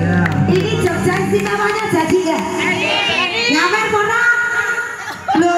Ya. Ini Jogja istimewanya jadi ya? Iya. Jadi. Nyamar kono. Lho